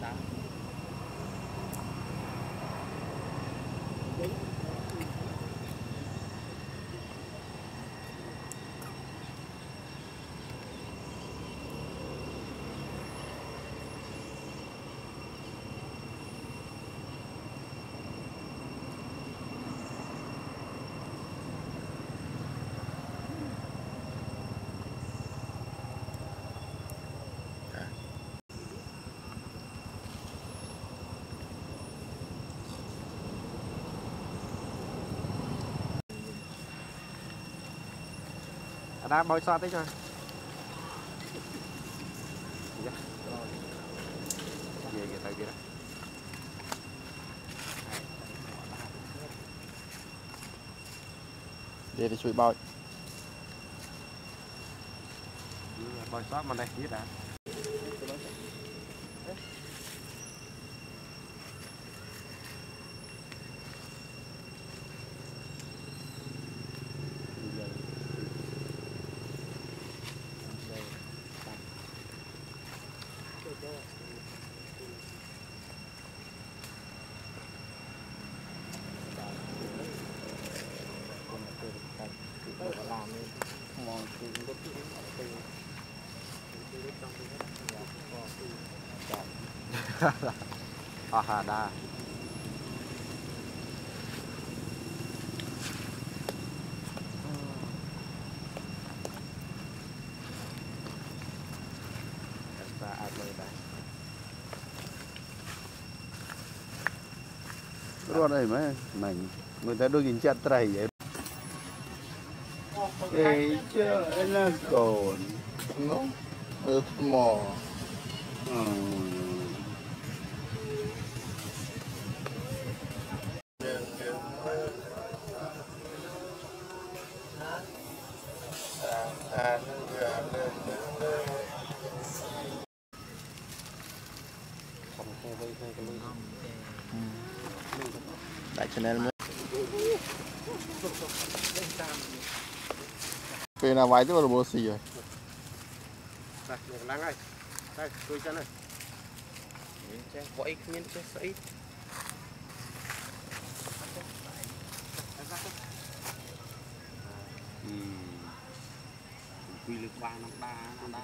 나. Đá bôi xoa tới cho về kìa tay kia đó. Để để chui bòi bôi xoa mà đây biết đã à hà đa ra đây mấy mình người ta đôi nhìn chặt trầy vậy. Ê, chứ nó còn nó ướp mò ừ. không không với hai cái lưng đại channel Về là vài tiếp là bố xì rồi. Đặt được lắng ơi. Đây, tôi chân ơi. Vội miên chết sấy. Ừ. Quy lực 3 năm 3 năm 3.